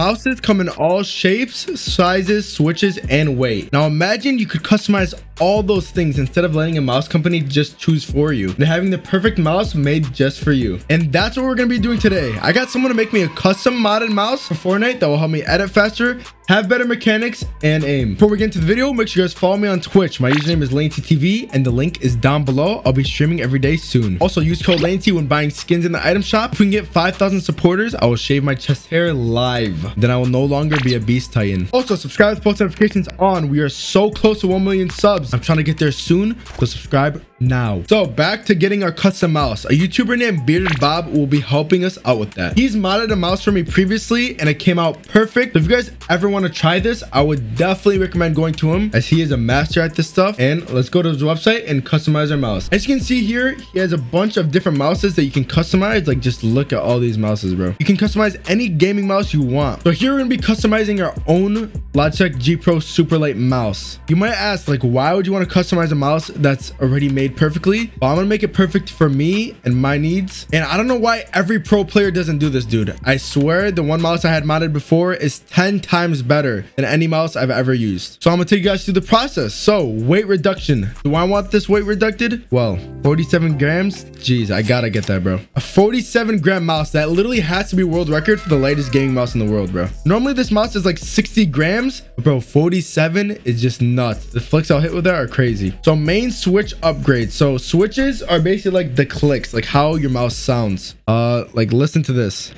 mouses come in all shapes, sizes, switches, and weight. Now imagine you could customize all those things instead of letting a mouse company just choose for you and having the perfect mouse made just for you. And that's what we're going to be doing today. I got someone to make me a custom modded mouse for Fortnite that will help me edit faster have better mechanics and aim. Before we get into the video, make sure you guys follow me on Twitch. My username is LatenciTV and the link is down below. I'll be streaming every day soon. Also, use code Latenci when buying skins in the item shop. If we can get 5,000 supporters, I will shave my chest hair live. Then I will no longer be a beast titan. Also, subscribe with post notifications on. We are so close to 1 million subs. I'm trying to get there soon, so subscribe now. So back to getting our custom mouse. A YouTuber named Bearded Bob will be helping us out with that. He's modded a mouse for me previously and it came out perfect. So if you guys ever want to try this, I would definitely recommend going to him as he is a master at this stuff. And let's go to his website and customize our mouse. As you can see here, he has a bunch of different mouses that you can customize. Like just look at all these mouses, bro. You can customize any gaming mouse you want. So here we're gonna be customizing our own Logitech G Pro Superlight mouse. You might ask like, why would you want to customize a mouse that's already made made perfectly but i'm gonna make it perfect for me and my needs. And i don't know why every pro player doesn't do this dude. I swear the one mouse i had modded before is 10 times better than any mouse i've ever used. So i'm gonna take you guys through the process. So weight reduction. Do i want this weight reducted? Well 47 grams? Jeez i gotta get that bro. A 47 gram mouse that literally has to be world record for the lightest gaming mouse in the world bro. Normally this mouse is like 60 grams bro 47 is just nuts. The flicks i'll hit with that are crazy. So main switch upgrade so switches are basically like the clicks, like how your mouse sounds. Uh, like listen to this.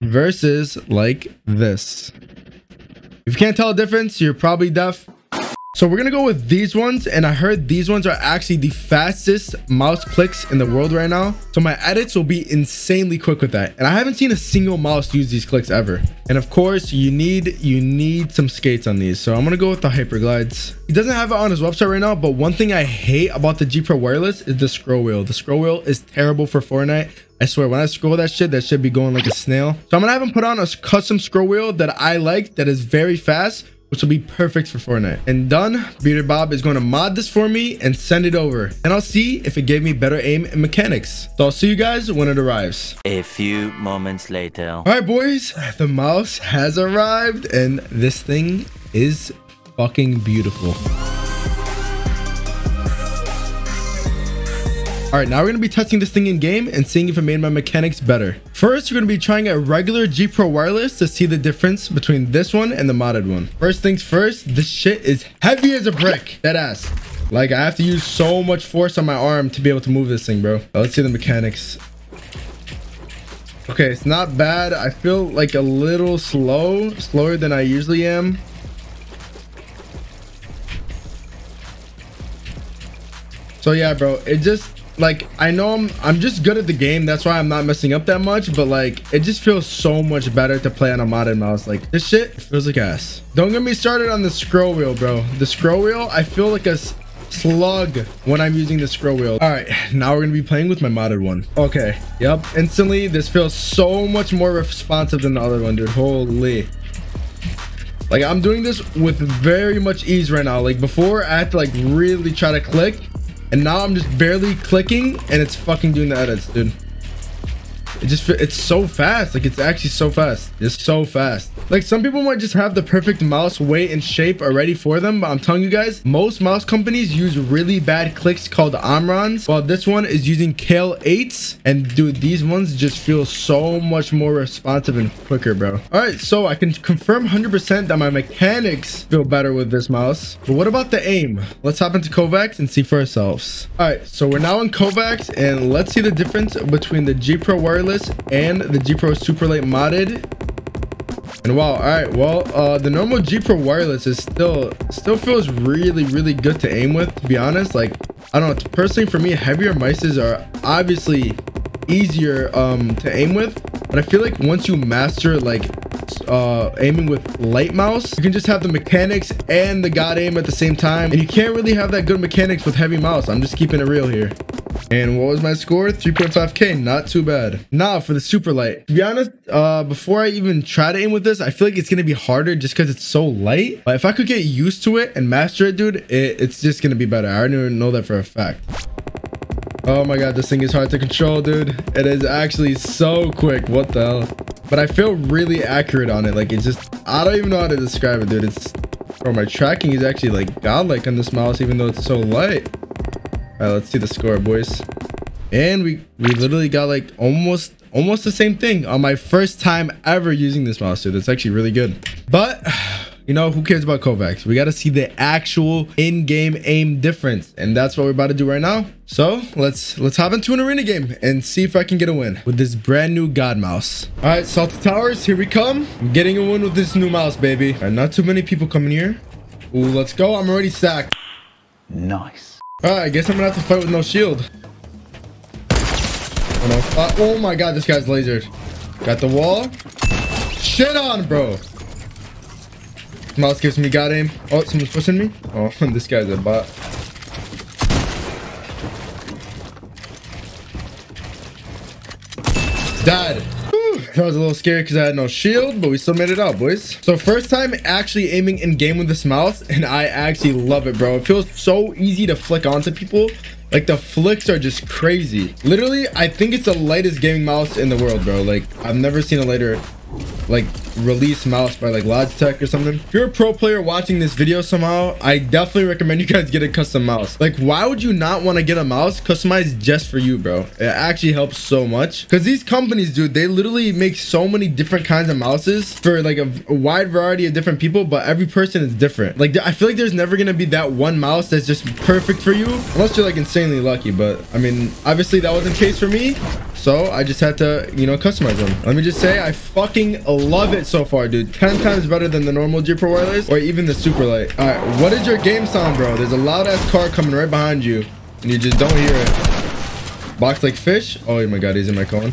Versus like this. If you can't tell a difference, you're probably deaf. So we're gonna go with these ones and I heard these ones are actually the fastest mouse clicks in the world right now. So my edits will be insanely quick with that. And I haven't seen a single mouse use these clicks ever. And of course you need you need some skates on these. So I'm gonna go with the Hyperglides. He doesn't have it on his website right now, but one thing I hate about the G Pro Wireless is the scroll wheel. The scroll wheel is terrible for Fortnite. I swear, when I scroll that shit, that should be going like a snail. So I'm gonna have him put on a custom scroll wheel that I like that is very fast which will be perfect for Fortnite. And done, Bearded Bob is going to mod this for me and send it over. And I'll see if it gave me better aim and mechanics. So I'll see you guys when it arrives. A few moments later. All right, boys, the mouse has arrived and this thing is fucking beautiful. All right, now we're going to be testing this thing in game and seeing if it made my mechanics better. First, we're going to be trying a regular G Pro wireless to see the difference between this one and the modded one. First things first, this shit is heavy as a brick. That ass. Like, I have to use so much force on my arm to be able to move this thing, bro. Let's see the mechanics. Okay, it's not bad. I feel like a little slow, slower than I usually am. So yeah, bro, it just like I know I'm I'm just good at the game. That's why I'm not messing up that much. But like it just feels so much better to play on a modded mouse. Like this shit feels like ass. Don't get me started on the scroll wheel, bro. The scroll wheel, I feel like a slug when I'm using the scroll wheel. All right, now we're gonna be playing with my modded one. Okay, yep. Instantly, this feels so much more responsive than the other one, dude. Holy. Like I'm doing this with very much ease right now. Like before, I had to like really try to click and now I'm just barely clicking and it's fucking doing the edits, dude. It just it's so fast. Like it's actually so fast. It's so fast. Like some people might just have the perfect mouse weight and shape already for them, but I'm telling you guys, most mouse companies use really bad clicks called Omrons, while this one is using Kailh 8s. And dude, these ones just feel so much more responsive and quicker, bro. All right, so I can confirm 100% that my mechanics feel better with this mouse. But what about the aim? Let's hop into KovaaK's and see for ourselves. All right, so we're now in KovaaK's and let's see the difference between the G Pro Wireless and the G Pro Super Superlight modded. And wow, all right, well, uh, the normal G Pro wireless is still still feels really, really good to aim with. To be honest, like I don't know, personally for me, heavier mices are obviously easier um to aim with, but I feel like once you master like uh aiming with light mouse you can just have the mechanics and the god aim at the same time. And you can't really have that good mechanics with heavy mouse. I'm just keeping it real here and what was my score? 3.5k, not too bad. Now for the super light. To be honest, uh, before I even try to aim with this, I feel like it's gonna be harder just because it's so light. But if I could get used to it and master it, dude, it, it's just gonna be better. I already know that for a fact. Oh my god, this thing is hard to control, dude. It is actually so quick. What the hell? but I feel really accurate on it. Like it's just, I don't even know how to describe it, dude. It's, bro, my tracking is actually like godlike on this mouse, even though it's so light. Let's see the score, boys. And we, we literally got like almost, almost the same thing on my first time ever using this mouse, dude. That's actually really good. But you know, who cares about KovaaK's? We got to see the actual in-game aim difference. And that's what we're about to do right now. So let's let's hop into an arena game and see if I can get a win with this brand new God mouse. All right, Salty Towers, here we come. I'm getting a win with this new mouse, baby. All right, not too many people coming here. Ooh, let's go. I'm already stacked. Nice. All right, I guess I'm gonna have to fight with no shield. Oh, no. Uh, oh my god, this guy's lasered. Got the wall. Shit on, bro. Mouse gives me god aim. Oh, someone's pushing me. Oh, this guy's a bot. Died. That was a little scary because I had no shield, but we still made it out, boys. So first time actually aiming in game with this mouse, and I actually love it, bro. It feels so easy to flick onto people. Like the flicks are just crazy. Literally, I think it's the lightest gaming mouse in the world, bro. Like I've never seen a lighter like release mouse by like Logitech or something. If you're a pro player watching this video somehow, I definitely recommend you guys get a custom mouse. Like, why would you not want to get a mouse customized just for you, bro? It actually helps so much. Because these companies, dude, they literally make so many different kinds of mouses for like a, a wide variety of different people, but every person is different. Like, I feel like there's never going to be that one mouse that's just perfect for you, unless you're like insanely lucky. But I mean, obviously that wasn't the case for me. So I just had to, you know, customize them. Let me just say, I fucking love it so far, dude. 10 times better than the normal Pro Wireless or even the Super Light. All right, what is your game sound, bro? There's a loud ass car coming right behind you and you just don't hear it. Box like fish. Oh my God, he's in my cone.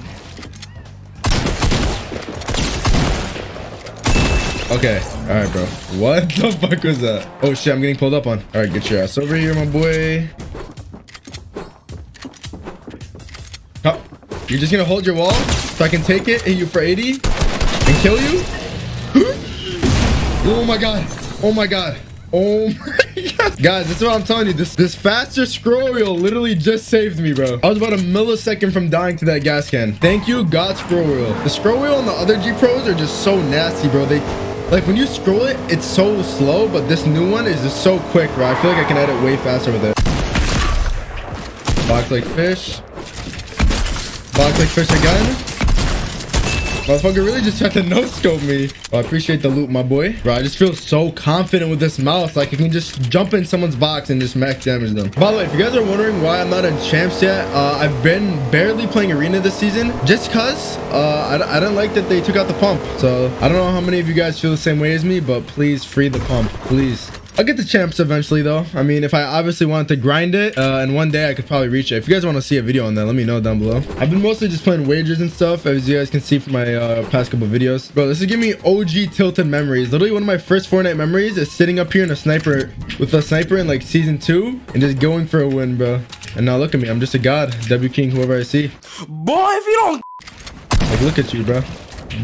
Okay. All right, bro. What the fuck was that? Oh shit, I'm getting pulled up on. All right, get your ass over here, my boy. You're just gonna hold your wall so I can take it, hit you for 80, and kill you? oh my god. Oh my god. Oh my god. Guys, this is what I'm telling you. This this faster scroll wheel literally just saved me, bro. I was about a millisecond from dying to that gas can. Thank you, God scroll wheel. The scroll wheel on the other G Pros are just so nasty, bro. They like when you scroll it, it's so slow, but this new one is just so quick, bro. I feel like I can edit way faster with it. Box like fish. Box like fish again. Motherfucker really just tried to no-scope me. Oh, I appreciate the loot, my boy. Bro, I just feel so confident with this mouse. Like, I can just jump in someone's box and just max damage them. By the way, if you guys are wondering why I'm not in champs yet, uh, I've been barely playing arena this season just because uh, I, I didn't like that they took out the pump. So, I don't know how many of you guys feel the same way as me, but please free the pump, please. I'll get the champs eventually though. I mean, if I obviously wanted to grind it, uh, and one day I could probably reach it. If you guys want to see a video on that, let me know down below. I've been mostly just playing wagers and stuff, as you guys can see from my uh, past couple videos. Bro, this is giving me OG tilted memories. Literally one of my first Fortnite memories is sitting up here in a sniper, with a sniper in like season two, and just going for a win, bro. And now look at me, I'm just a god. W keying, whoever I see. Boy, if you don't... Like, look at you, bro.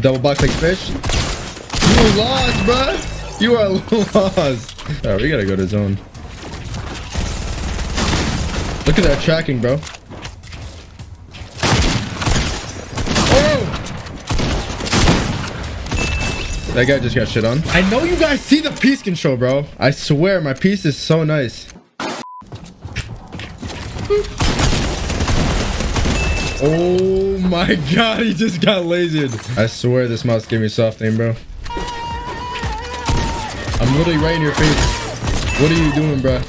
Double box like fish. You lost, bro. You are lost. Oh, we gotta go to zone. Look at that tracking, bro. Oh! That guy just got shit on. I know you guys see the piece control, bro. I swear, my piece is so nice. Oh my god, he just got lasered. I swear this mouse gave me soft aim, bro. I'm literally right in your face. What are you doing, bro?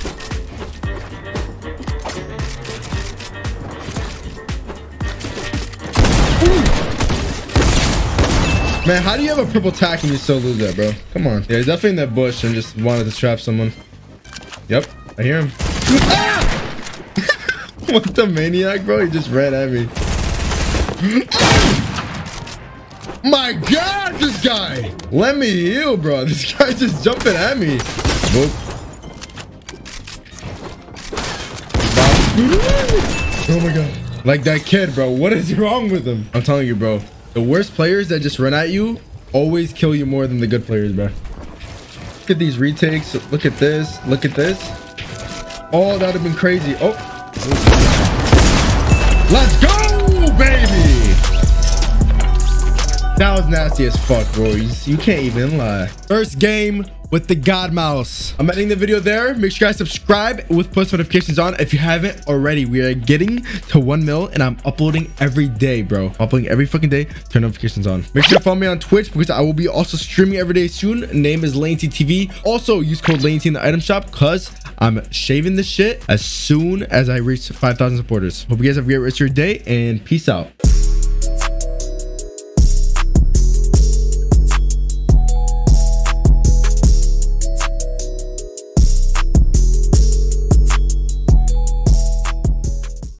Man, how do you have a purple tack and you still lose that, bro? Come on. Yeah, he's definitely in that bush and just wanted to trap someone. Yep, I hear him. Ah! what the maniac, bro? He just ran at me. My God, this guy. Let me heal, bro. This guy's just jumping at me. Oh my God. Like that kid, bro. What is wrong with him? I'm telling you, bro. The worst players that just run at you always kill you more than the good players, bro. Look at these retakes. Look at this. Look at this. Oh, that would have been crazy. Oh. Let's go, That was nasty as fuck, bro. You, you can't even lie. First game with the God Mouse. I'm ending the video there. Make sure you guys subscribe with post notifications on if you haven't already. We are getting to 1 mil and I'm uploading every day, bro. Uploading every fucking day. Turn notifications on. Make sure to follow me on Twitch because I will be also streaming every day soon. Name is Latenci TV. Also, use code Lainty in the item shop because I'm shaving this shit as soon as I reach 5,000 supporters. Hope you guys have a great rest of your day and peace out.